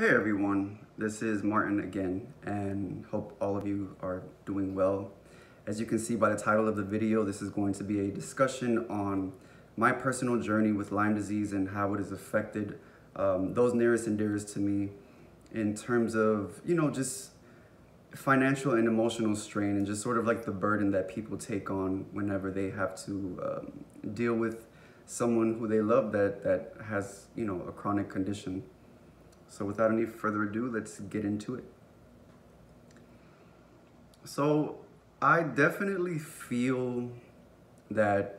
Hey everyone, this is Martin again and hope all of you are doing well. As you can see by the title of the video, this is going to be a discussion on my personal journey with Lyme disease and how it has affected um, those nearest and dearest to me in terms of, you know, just financial and emotional strain and just sort of like the burden that people take on whenever they have to um, deal with someone who they love that, that has, you know, a chronic condition. So without any further ado, let's get into it. So I definitely feel that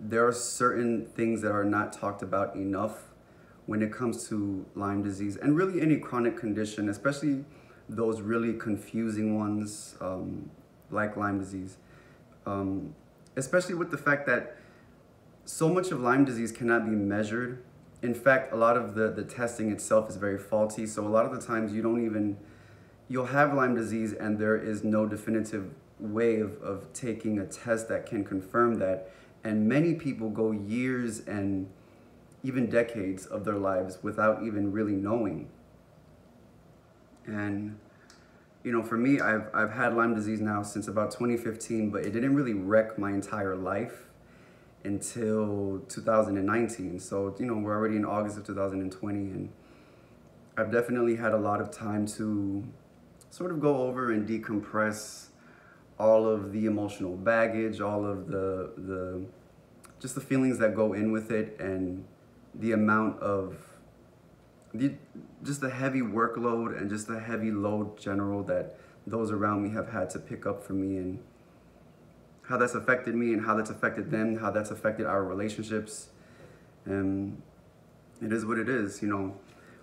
there are certain things that are not talked about enough when it comes to Lyme disease and really any chronic condition, especially those really confusing ones um, like Lyme disease. Um, especially with the fact that so much of Lyme disease cannot be measured in fact, a lot of the, the testing itself is very faulty. So a lot of the times you don't even, you'll have Lyme disease and there is no definitive way of, of taking a test that can confirm that. And many people go years and even decades of their lives without even really knowing. And, you know, for me, I've, I've had Lyme disease now since about 2015, but it didn't really wreck my entire life until 2019. So, you know, we're already in August of 2020 and I've definitely had a lot of time to sort of go over and decompress all of the emotional baggage, all of the, the just the feelings that go in with it and the amount of the just the heavy workload and just the heavy load general that those around me have had to pick up for me and how that's affected me and how that's affected them, how that's affected our relationships. And it is what it is, you know.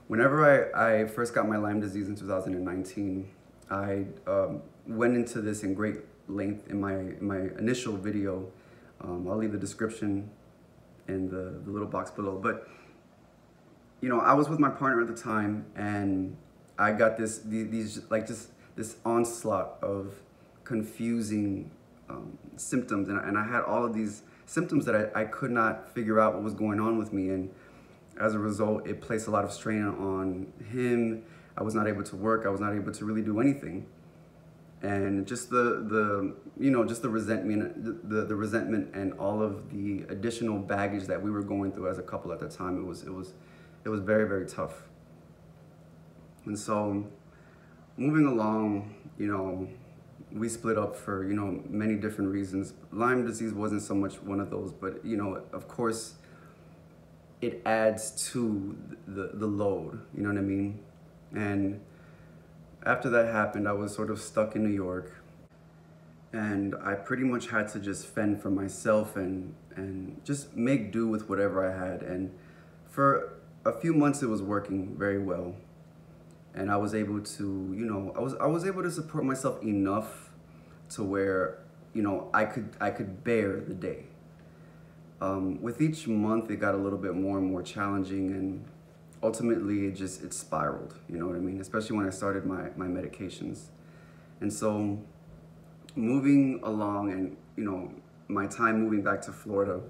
Whenever I, I first got my Lyme disease in 2019, I um, went into this in great length in my, in my initial video. Um, I'll leave the description in the, the little box below. But, you know, I was with my partner at the time and I got this, these, like just this onslaught of confusing um, symptoms and I, and I, had all of these symptoms that I, I could not figure out what was going on with me and as a result it placed a lot of strain on him. I was not able to work I was not able to really do anything. And just the the you know just the resentment the, the, the resentment and all of the additional baggage that we were going through as a couple at the time it was it was it was very very tough. And so moving along you know we split up for you know many different reasons. Lyme disease wasn't so much one of those, but you know, of course, it adds to the the load. You know what I mean? And after that happened, I was sort of stuck in New York, and I pretty much had to just fend for myself and and just make do with whatever I had. And for a few months, it was working very well and I was able to, you know, I was I was able to support myself enough to where, you know, I could I could bear the day. Um, with each month, it got a little bit more and more challenging, and ultimately, it just it spiraled. You know what I mean? Especially when I started my my medications, and so moving along, and you know, my time moving back to Florida,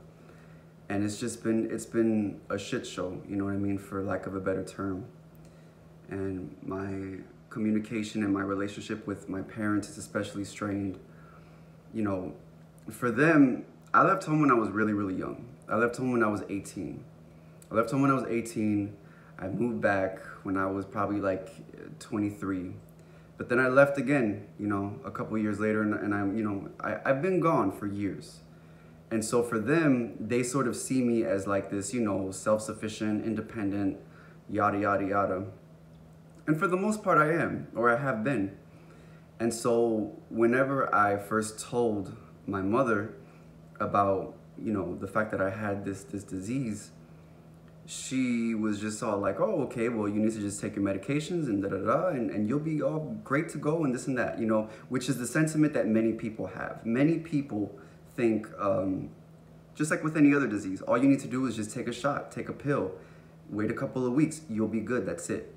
and it's just been it's been a shit show. You know what I mean? For lack of a better term and my communication and my relationship with my parents is especially strained. You know, for them, I left home when I was really, really young. I left home when I was 18. I left home when I was 18. I moved back when I was probably like 23. But then I left again, you know, a couple years later, and, and I'm, you know, I, I've been gone for years. And so for them, they sort of see me as like this, you know, self sufficient, independent, yada, yada, yada. And for the most part, I am, or I have been. And so whenever I first told my mother about, you know, the fact that I had this this disease, she was just all like, oh, okay, well, you need to just take your medications and da da da, and, and you'll be all great to go and this and that, you know, which is the sentiment that many people have. Many people think, um, just like with any other disease, all you need to do is just take a shot, take a pill, wait a couple of weeks, you'll be good, that's it.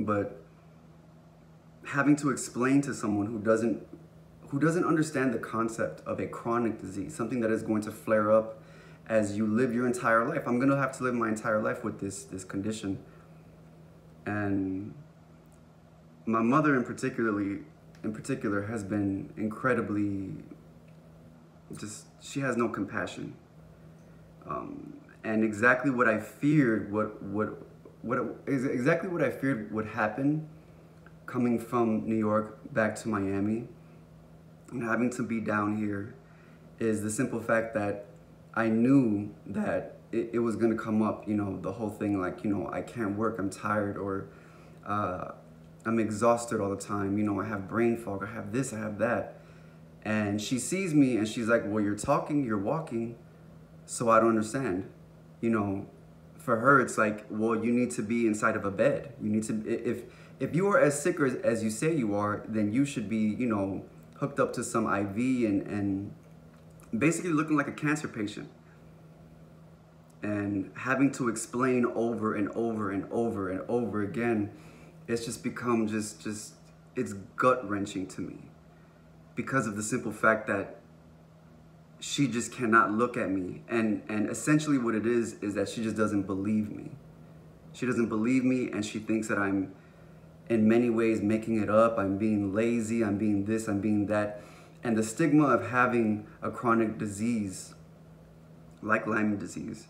But having to explain to someone who doesn't who doesn't understand the concept of a chronic disease, something that is going to flare up as you live your entire life. I'm going to have to live my entire life with this this condition. And my mother in particularly in particular has been incredibly just she has no compassion. Um, and exactly what I feared, what what what is exactly what I feared would happen coming from New York back to Miami and having to be down here is the simple fact that I knew that it, it was gonna come up, you know, the whole thing like, you know, I can't work, I'm tired, or uh, I'm exhausted all the time, you know, I have brain fog, I have this, I have that. And she sees me and she's like, well, you're talking, you're walking, so I don't understand. You know, for her, it's like, well, you need to be inside of a bed. You need to, if, if you are as sick as, as you say you are, then you should be, you know, hooked up to some IV and, and basically looking like a cancer patient. And having to explain over and over and over and over again, it's just become just, just, it's gut wrenching to me because of the simple fact that she just cannot look at me. And, and essentially what it is, is that she just doesn't believe me. She doesn't believe me and she thinks that I'm in many ways making it up. I'm being lazy, I'm being this, I'm being that. And the stigma of having a chronic disease like Lyme disease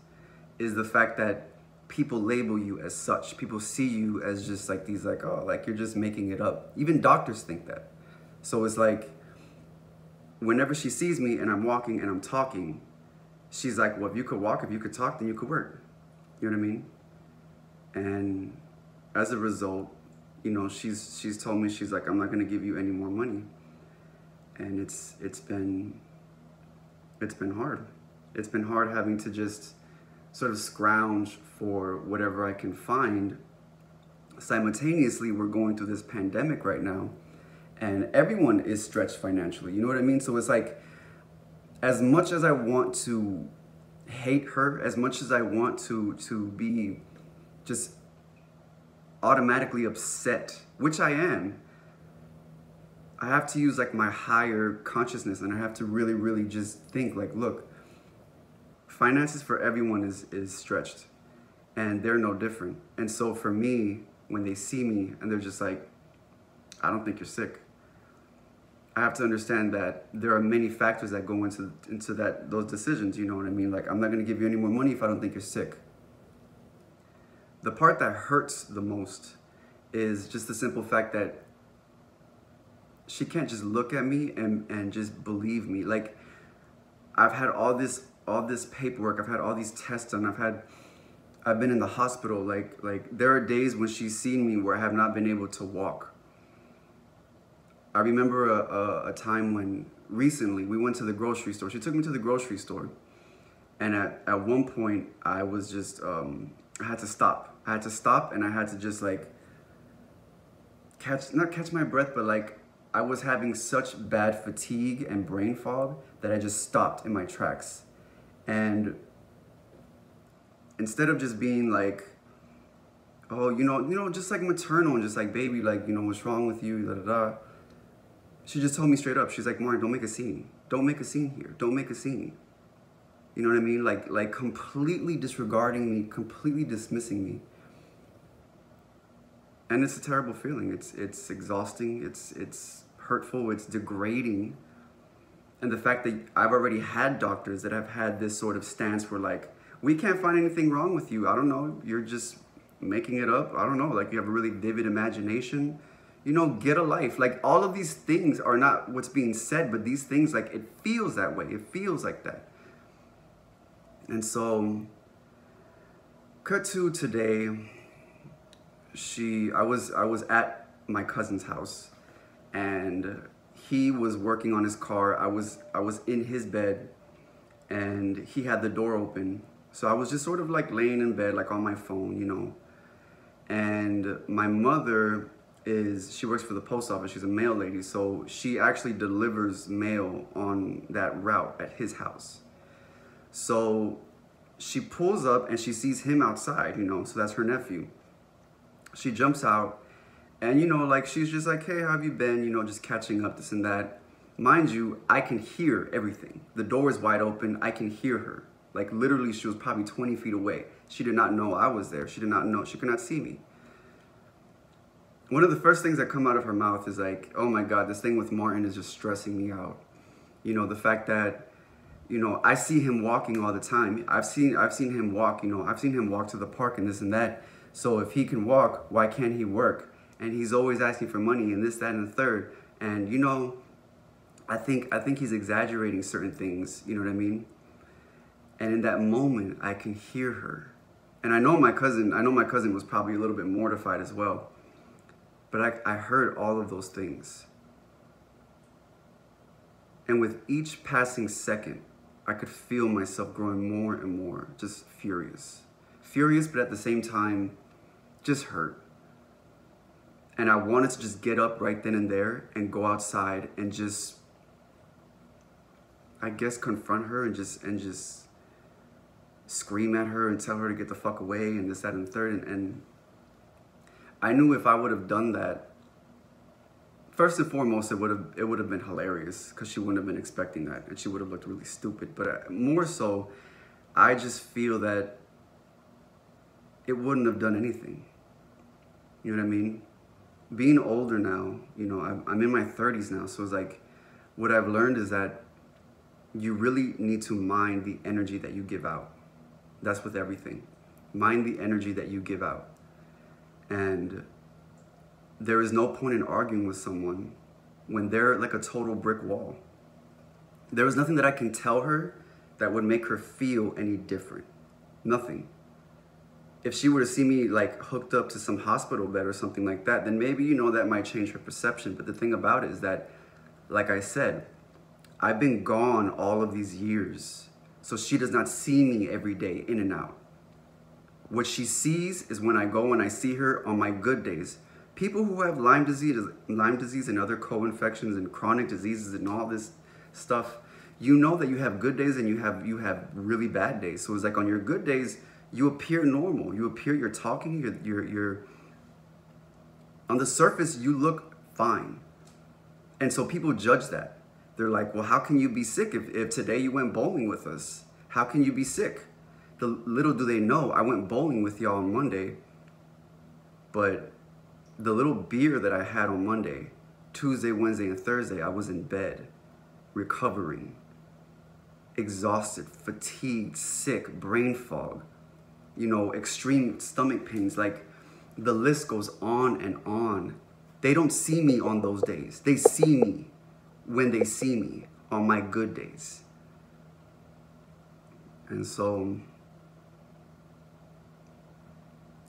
is the fact that people label you as such. People see you as just like these like, oh, like you're just making it up. Even doctors think that. So it's like whenever she sees me and I'm walking and I'm talking, she's like, well, if you could walk, if you could talk, then you could work. You know what I mean? And as a result, you know, she's she's told me she's like, I'm not gonna give you any more money. And it's it's been it's been hard. It's been hard having to just sort of scrounge for whatever I can find. Simultaneously, we're going through this pandemic right now, and everyone is stretched financially. You know what I mean? So it's like, as much as I want to hate her, as much as I want to to be just automatically upset, which I am, I have to use like my higher consciousness and I have to really, really just think like, look, finances for everyone is, is stretched and they're no different. And so for me, when they see me and they're just like, I don't think you're sick. I have to understand that there are many factors that go into into that those decisions. You know what I mean? Like I'm not going to give you any more money if I don't think you're sick the part that hurts the most is just the simple fact that she can't just look at me and, and just believe me. Like I've had all this all this paperwork, I've had all these tests done, I've had I've been in the hospital. Like like there are days when she's seen me where I have not been able to walk. I remember a, a, a time when recently we went to the grocery store. She took me to the grocery store. And at, at one point I was just um, I had to stop I had to stop and I had to just like catch, not catch my breath, but like I was having such bad fatigue and brain fog that I just stopped in my tracks. And instead of just being like, oh, you know, you know, just like maternal and just like, baby, like, you know, what's wrong with you, da da da. She just told me straight up, she's like, Mark, don't make a scene. Don't make a scene here. Don't make a scene. You know what I mean? Like, like completely disregarding me, completely dismissing me and it's a terrible feeling. It's it's exhausting. It's it's hurtful. It's degrading. And the fact that I've already had doctors that have had this sort of stance where like we can't find anything wrong with you. I don't know. You're just making it up. I don't know. Like you have a really vivid imagination. You know, get a life. Like all of these things are not what's being said, but these things like it feels that way. It feels like that. And so cut to today she I was I was at my cousin's house and he was working on his car. I was I was in his bed and he had the door open. So I was just sort of like laying in bed like on my phone, you know. And my mother is she works for the post office. She's a mail lady. So she actually delivers mail on that route at his house. So she pulls up and she sees him outside, you know. So that's her nephew. She jumps out and you know like she's just like hey how have you been? You know just catching up this and that. Mind you i can hear everything. The door is wide open. I can hear her. Like literally she was probably 20 feet away. She did not know i was there. She did not know. She could not see me one of the first things that come out of her mouth is like, "Oh my God, this thing with Martin is just stressing me out." You know, the fact that, you know, I see him walking all the time. I've seen I've seen him walk. You know, I've seen him walk to the park and this and that. So if he can walk, why can't he work? And he's always asking for money and this, that, and the third. And you know, I think I think he's exaggerating certain things. You know what I mean? And in that moment, I can hear her. And I know my cousin. I know my cousin was probably a little bit mortified as well but I, I heard all of those things. And with each passing second, I could feel myself growing more and more just furious. Furious, but at the same time, just hurt. And I wanted to just get up right then and there and go outside and just, I guess, confront her and just, and just scream at her and tell her to get the fuck away and this, that, and the third. And, and I knew if I would have done that, first and foremost, it would have it would have been hilarious because she wouldn't have been expecting that, and she would have looked really stupid. But uh, more so, I just feel that it wouldn't have done anything. You know what I mean? Being older now, you know, I'm, I'm in my 30s now, so it's like, what I've learned is that you really need to mind the energy that you give out. That's with everything. Mind the energy that you give out. And there is no point in arguing with someone when they're like a total brick wall. There was nothing that I can tell her that would make her feel any different. Nothing. If she were to see me like hooked up to some hospital bed or something like that, then maybe you know that might change her perception. But the thing about it is that, like I said, I've been gone all of these years. So she does not see me every day in and out. What she sees is when I go and I see her on my good days. People who have Lyme disease, Lyme disease and other co-infections and chronic diseases and all this stuff, you know that you have good days and you have you have really bad days. So it's like on your good days, you appear normal. You appear you're talking, you're you're, you're on the surface you look fine. And so people judge that. They're like, well, how can you be sick if, if today you went bowling with us? How can you be sick? The little do they know, I went bowling with y'all on Monday, but the little beer that I had on Monday, Tuesday, Wednesday, and Thursday, I was in bed, recovering, exhausted, fatigued, sick, brain fog, you know, extreme stomach pains. Like the list goes on and on. They don't see me on those days. They see me when they see me on my good days. And so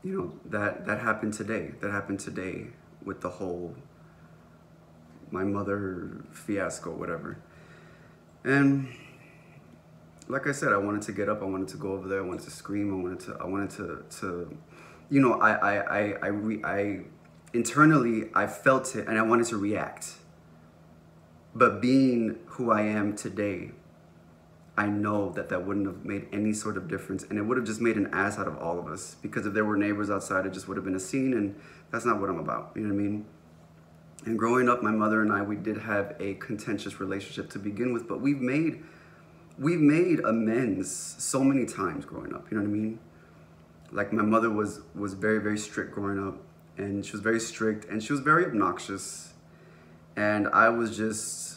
you know that that happened today that happened today with the whole my mother fiasco whatever. And like i said i wanted to get up i wanted to go over there i wanted to scream i wanted to i wanted to to you know i i i i, re, I internally i felt it and i wanted to react. But being who i am today I know that that wouldn't have made any sort of difference and it would have just made an ass out of all of us because if there were neighbors outside, it just would have been a scene and that's not what I'm about. You know what I mean? And growing up, my mother and I, we did have a contentious relationship to begin with, but we've made, we've made amends so many times growing up. You know what I mean? Like my mother was, was very, very strict growing up and she was very strict and she was very obnoxious. And I was just,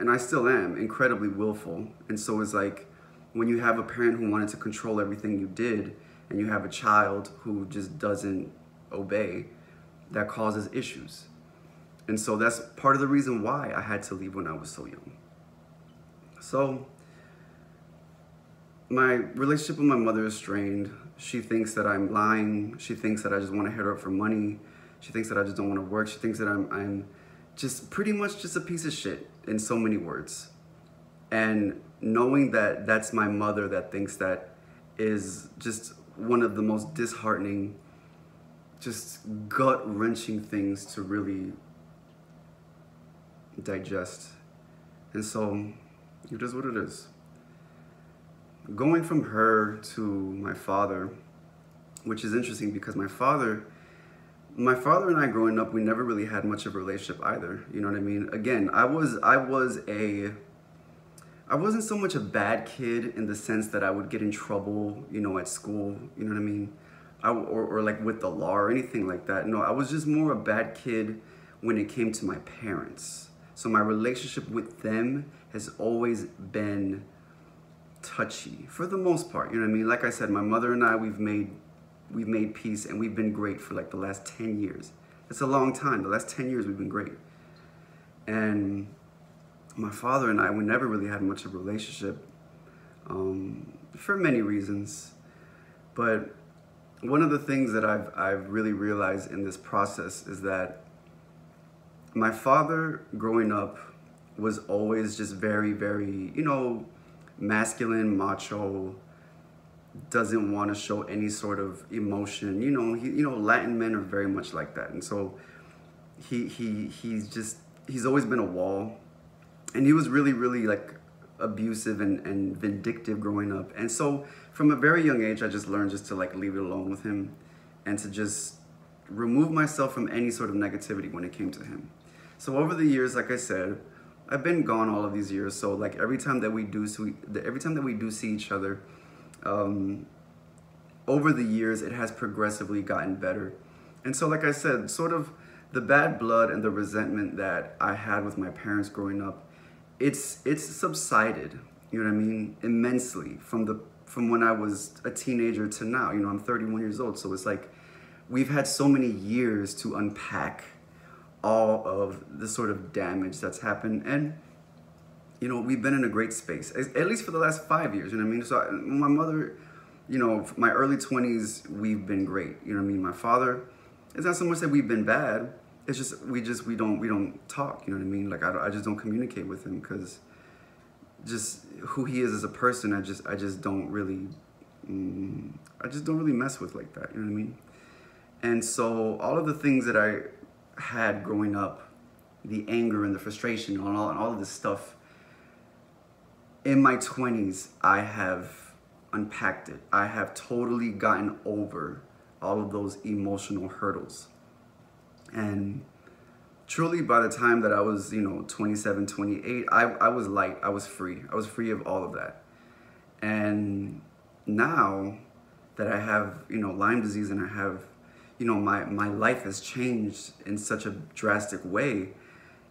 and I still am incredibly willful. And so it's like when you have a parent who wanted to control everything you did, and you have a child who just doesn't obey, that causes issues. And so that's part of the reason why I had to leave when I was so young. So my relationship with my mother is strained. She thinks that I'm lying. She thinks that I just want to hit her up for money. She thinks that I just don't want to work. She thinks that I'm, I'm just pretty much just a piece of shit in so many words. And knowing that that's my mother that thinks that is just one of the most disheartening, just gut wrenching things to really digest. And so it is what it is. Going from her to my father, which is interesting because my father my father and I growing up, we never really had much of a relationship either. You know what I mean? Again, I was I was a I wasn't so much a bad kid in the sense that I would get in trouble, you know, at school, you know what I mean? I, or, or like with the law or anything like that. No, I was just more a bad kid when it came to my parents. So my relationship with them has always been touchy for the most part. You know what I mean? Like I said, my mother and I, we've made we've made peace and we've been great for like the last 10 years. It's a long time. The last 10 years we've been great. And my father and I, we never really had much of a relationship um, for many reasons. But one of the things that I've, I've really realized in this process is that my father growing up was always just very, very, you know, masculine, macho, doesn't want to show any sort of emotion. You know, he, you know, Latin men are very much like that. And so he, he, he's just, he's always been a wall. And he was really, really like abusive and, and vindictive growing up. And so from a very young age, I just learned just to like leave it alone with him and to just remove myself from any sort of negativity when it came to him. So over the years, like I said, I've been gone all of these years. So like every time that we do, every time that we do see each other, um, over the years, it has progressively gotten better. And so, like I said, sort of the bad blood and the resentment that I had with my parents growing up, it's it's subsided. You know what I mean? Immensely from the from when I was a teenager to now. You know, I'm 31 years old, so it's like we've had so many years to unpack all of the sort of damage that's happened and you know we've been in a great space at least for the last five years you know what i mean? So my mother you know my early 20s we've been great you know what i mean? My father it's not so much that we've been bad it's just we just we don't we don't talk you know what i mean? Like i, I just don't communicate with him because just who he is as a person i just i just don't really mm, i just don't really mess with like that you know what i mean? And so all of the things that i had growing up, the anger and the frustration and all, and all of this stuff, in my 20s, I have unpacked it. I have totally gotten over all of those emotional hurdles. And truly by the time that I was, you know, 27, 28, I, I was light, I was free. I was free of all of that. And now that I have, you know, Lyme disease and I have you know, my, my life has changed in such a drastic way,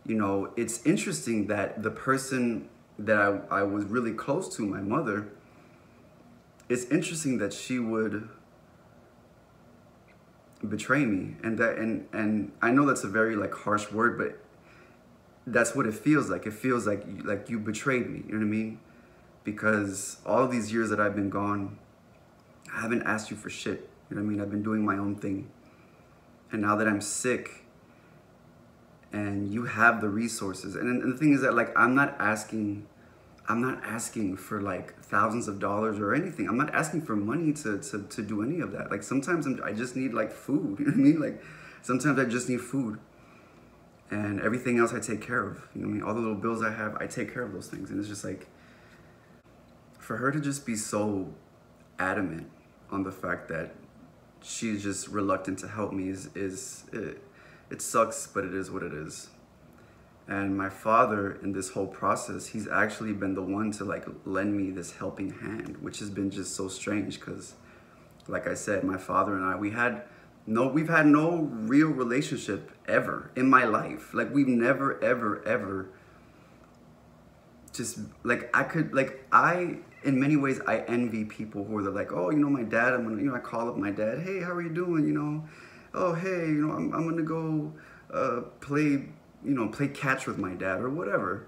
you know, it's interesting that the person that I, I was really close to, my mother, it's interesting that she would betray me. And that and and I know that's a very like harsh word but that's what it feels like. It feels like like you betrayed me you know what I mean? Because all these years that I've been gone I haven't asked you for shit you know what I mean? I've been doing my own thing. And now that I'm sick and you have the resources and, and the thing is that like I'm not asking I'm not asking for like thousands of dollars or anything. I'm not asking for money to, to, to do any of that. Like sometimes I'm, i just need like food, you know what I mean? Like sometimes I just need food and everything else I take care of. You know what I mean? All the little bills I have, I take care of those things. And it's just like, for her to just be so adamant on the fact that she's just reluctant to help me is, is it, it sucks, but it is what it is. And my father in this whole process, he's actually been the one to like lend me this helping hand, which has been just so strange because like I said, my father and I, we had no, we've had no real relationship ever in my life. Like we've never, ever, ever just like I could, like I in many ways, I envy people who are like, oh, you know, my dad, I'm gonna, you know, I call up my dad, hey, how are you doing? You know, oh, hey, you know, I'm, I'm gonna go uh, play, you know, play catch with my dad or whatever.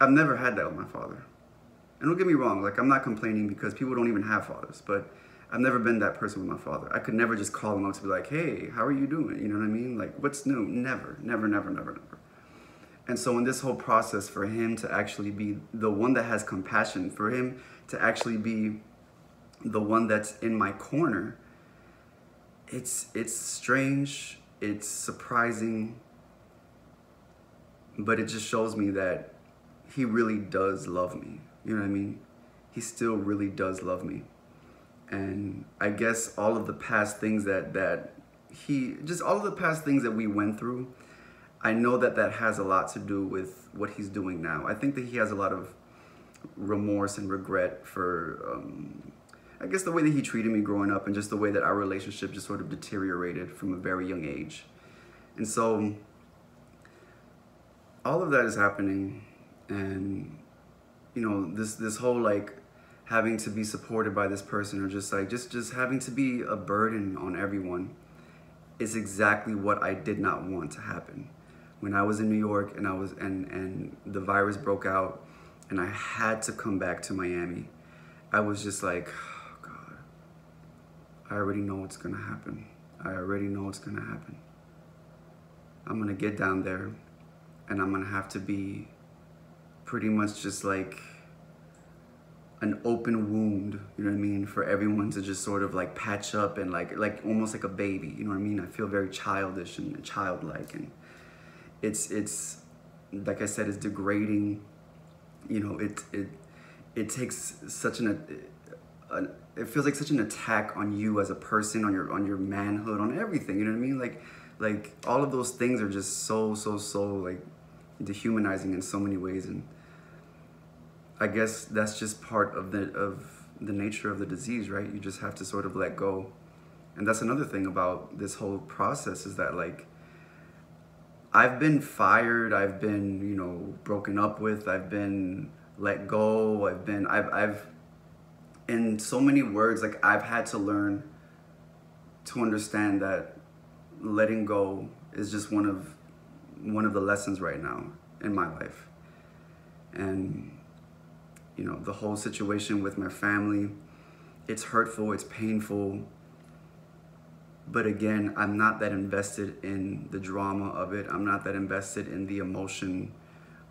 I've never had that with my father. And don't get me wrong, like I'm not complaining because people don't even have fathers, but I've never been that person with my father. I could never just call him up to be like, hey, how are you doing? You know what I mean? Like, what's new? Never, never, never, never, never. And so in this whole process for him to actually be the one that has compassion, for him to actually be the one that's in my corner, it's it's strange, it's surprising, but it just shows me that he really does love me. You know what I mean? He still really does love me. And I guess all of the past things that that he just all of the past things that we went through I know that that has a lot to do with what he's doing now. I think that he has a lot of remorse and regret for um, I guess the way that he treated me growing up and just the way that our relationship just sort of deteriorated from a very young age. And so all of that is happening and you know, this this whole like having to be supported by this person or just like just just having to be a burden on everyone is exactly what I did not want to happen. When I was in New York and I was and and the virus broke out and I had to come back to Miami, I was just like, I already know what's gonna happen. I already know what's gonna happen. I'm gonna get down there and I'm gonna have to be pretty much just like an open wound, you know what I mean, for everyone to just sort of like patch up and like like almost like a baby, you know what I mean? I feel very childish and childlike and it's it's like I said, it's degrading. You know, it it it takes such an, an it feels like such an attack on you as a person, on your on your manhood, on everything. You know what I mean? Like like all of those things are just so so so like dehumanizing in so many ways and I guess that's just part of the of the nature of the disease, right? You just have to sort of let go. And that's another thing about this whole process is that like I've been fired, I've been, you know, broken up with, I've been let go, I've been I've I've in so many words like I've had to learn to understand that letting go is just one of one of the lessons right now in my life. And you know, the whole situation with my family. It's hurtful, it's painful. But again, I'm not that invested in the drama of it. I'm not that invested in the emotion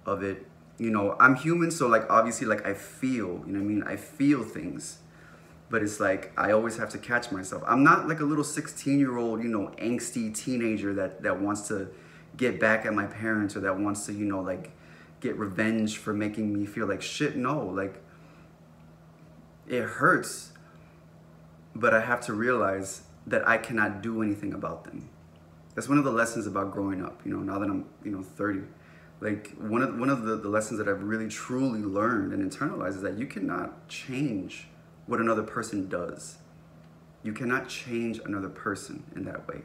of it. You know, I'm human, so like obviously like I feel, you know I mean? I feel things. But it's like I always have to catch myself. I'm not like a little 16 year old, you know, angsty teenager that, that wants to get back at my parents or that wants to, you know, like get revenge for making me feel like shit. No, like it hurts, but I have to realize that I cannot do anything about them. That's one of the lessons about growing up, you know, now that I'm, you know, 30. Like one of one of the, the lessons that I've really truly learned and internalized is that you cannot change what another person does. You cannot change another person in that way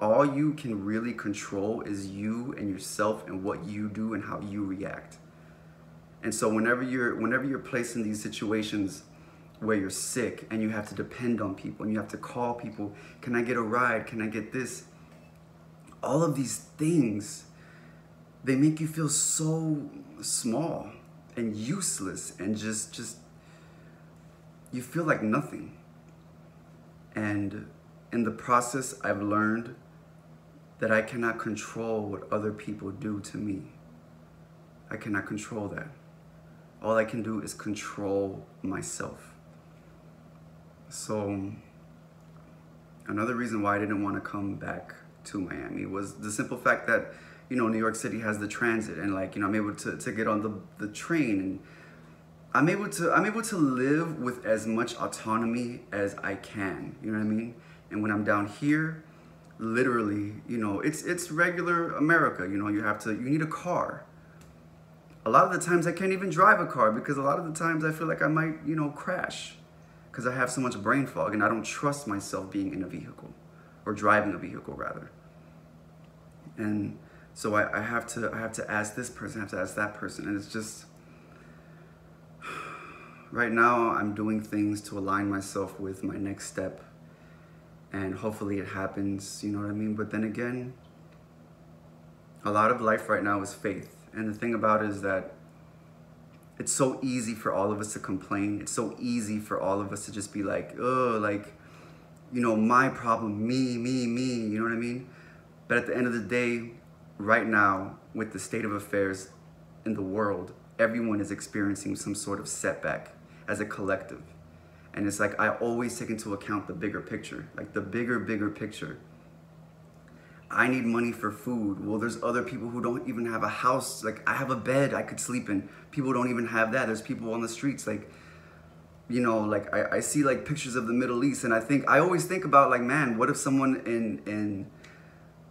all you can really control is you and yourself and what you do and how you react. And so whenever you're whenever you're placed in these situations where you're sick and you have to depend on people and you have to call people, can I get a ride? Can I get this? All of these things they make you feel so small and useless and just just you feel like nothing. And in the process I've learned that I cannot control what other people do to me. I cannot control that. All I can do is control myself. So, another reason why I didn't want to come back to Miami was the simple fact that, you know, New York City has the transit and like, you know, I'm able to, to get on the, the train and I'm able to I'm able to live with as much autonomy as I can. You know what I mean? And when I'm down here, literally, you know, it's it's regular America. You know, you have to you need a car. A lot of the times I can't even drive a car because a lot of the times I feel like I might, you know, crash because I have so much brain fog and I don't trust myself being in a vehicle or driving a vehicle rather. And so I, I have to I have to ask this person, I have to ask that person, and it's just right now I'm doing things to align myself with my next step and hopefully it happens, you know what I mean? But then again, a lot of life right now is faith. And the thing about it is that it's so easy for all of us to complain. It's so easy for all of us to just be like, oh, like, you know, my problem, me, me, me, you know what I mean? But at the end of the day, right now, with the state of affairs in the world, everyone is experiencing some sort of setback as a collective. And it's like I always take into account the bigger picture, like the bigger, bigger picture. I need money for food. Well, there's other people who don't even have a house. Like I have a bed I could sleep in. People don't even have that. There's people on the streets like you know, like I, I see like pictures of the Middle East and I think I always think about like, man, what if someone in in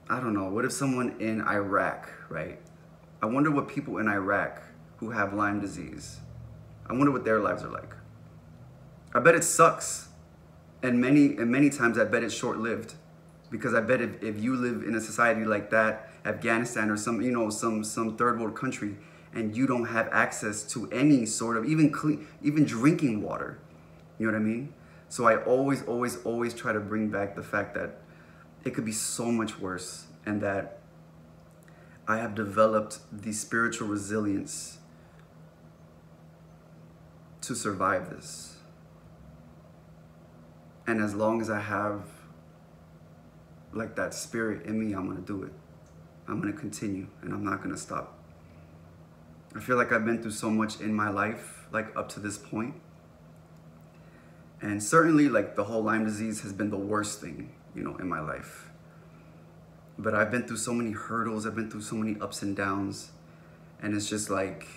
I don't know, what if someone in Iraq, right? I wonder what people in Iraq who have Lyme disease, I wonder what their lives are like. I bet it sucks. And many and many times I bet it's short-lived. Because I bet if, if you live in a society like that, Afghanistan or some, you know, some some third world country, and you don't have access to any sort of even clean even drinking water. You know what I mean? So I always, always, always try to bring back the fact that it could be so much worse and that I have developed the spiritual resilience to survive this. And as long as I have like that spirit in me, I'm gonna do it. I'm gonna continue and I'm not gonna stop. I feel like I've been through so much in my life, like up to this point. And certainly like the whole Lyme disease has been the worst thing, you know, in my life. But I've been through so many hurdles, I've been through so many ups and downs. And it's just like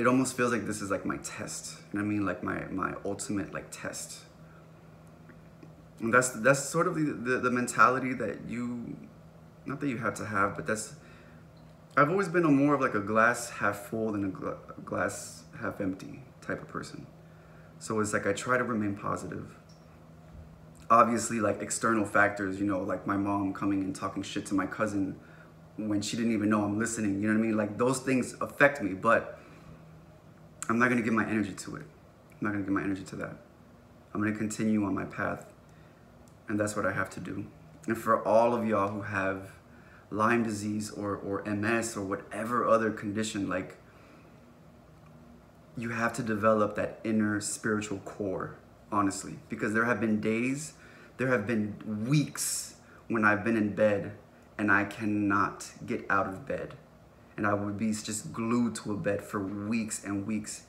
it almost feels like this is like my test. You know what I mean? Like my my ultimate like test. And that's that's sort of the, the, the mentality that you not that you have to have, but that's I've always been a more of like a glass half full than a, gla- glass half empty type of person. So it's like I try to remain positive. Obviously, like external factors, you know, like my mom coming and talking shit to my cousin when she didn't even know I'm listening. You know what I mean? Like those things affect me, but I'm not gonna give my energy to it. I'm not gonna give my energy to that. I'm gonna continue on my path, and that's what I have to do. And for all of y'all who have Lyme disease or, or MS or whatever other condition, like you have to develop that inner spiritual core, honestly. Because there have been days, there have been weeks when I've been in bed and I cannot get out of bed. And I would be just glued to a bed for weeks and weeks.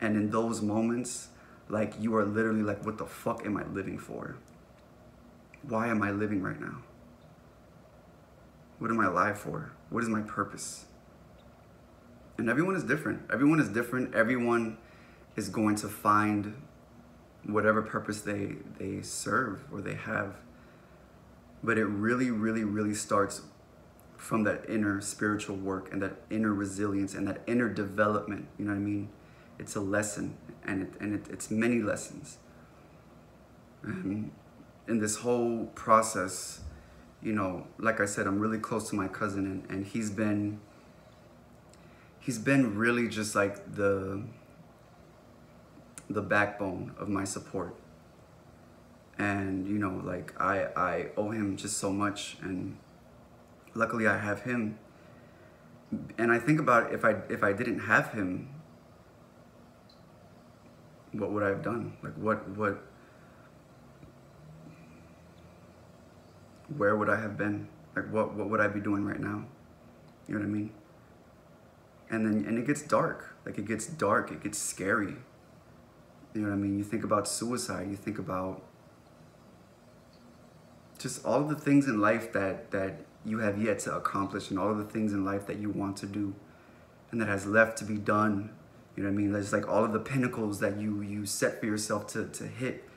And in those moments, like you are literally like, what the fuck am I living for? Why am I living right now? What am I alive for? What is my purpose? And everyone is different. Everyone is different. Everyone is going to find whatever purpose they they serve or they have. But it really, really, really starts from that inner spiritual work and that inner resilience and that inner development. You know what I mean? It's a lesson, and it, and it, it's many lessons. And in this whole process, you know, like I said, I'm really close to my cousin, and, and he's been he's been really just like the the backbone of my support. And you know, like I I owe him just so much, and luckily I have him. And I think about if I if I didn't have him, what would I have done? Like what what where would I have been? Like what what would I be doing right now? You know what I mean? And then and it gets dark. Like it gets dark, it gets scary. You know what I mean? You think about suicide, you think about just all of the things in life that that you have yet to accomplish and all of the things in life that you want to do and that has left to be done. You know what I mean? There's like all of the pinnacles that you you set for yourself to to hit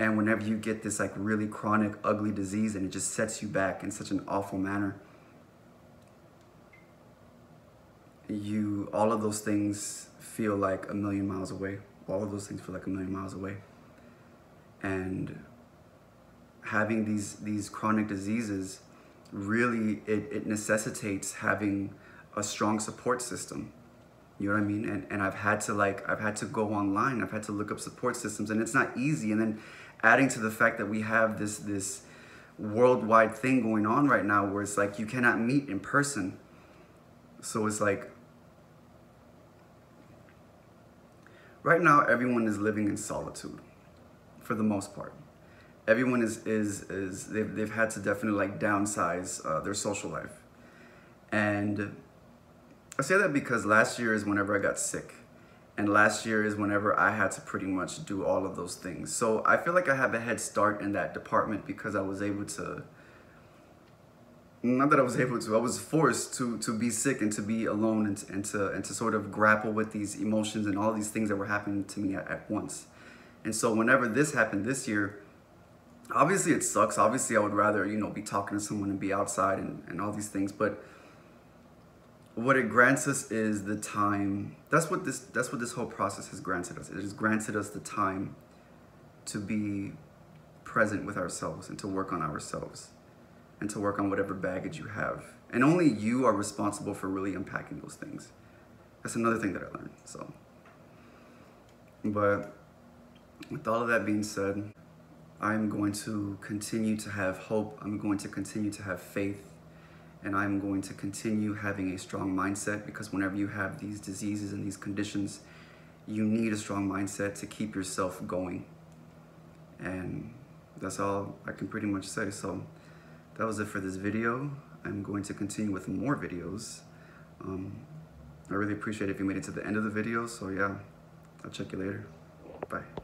and whenever you get this like really chronic, ugly disease and it just sets you back in such an awful manner, you, all of those things feel like a million miles away. All of those things feel like a million miles away. And having these, these chronic diseases, really, it, it necessitates having a strong support system. You know what I mean? And, and I've had to like, I've had to go online. I've had to look up support systems and it's not easy. And then adding to the fact that we have this this worldwide thing going on right now where it's like you cannot meet in person. So it's like right now everyone is living in solitude for the most part. Everyone is is is they've they've had to definitely like downsize uh, their social life. And I say that because last year is whenever I got sick and last year is whenever I had to pretty much do all of those things. So I feel like I have a head start in that department because I was able to, not that I was able to, I was forced to to be sick and to be alone and, and to and to sort of grapple with these emotions and all these things that were happening to me at, at once. And so whenever this happened this year, obviously it sucks. Obviously I would rather, you know, be talking to someone and be outside and, and all these things. But what it grants us is the time. That's what this that's what this whole process has granted us. It has granted us the time to be present with ourselves and to work on ourselves and to work on whatever baggage you have. And only you are responsible for really unpacking those things. That's another thing that I learned. So but with all of that being said, I'm going to continue to have hope. I'm going to continue to have faith and I'm going to continue having a strong mindset because whenever you have these diseases and these conditions, you need a strong mindset to keep yourself going. And that's all I can pretty much say. So that was it for this video. I'm going to continue with more videos. Um, I really appreciate if you made it to the end of the video. So yeah, I'll check you later. Bye.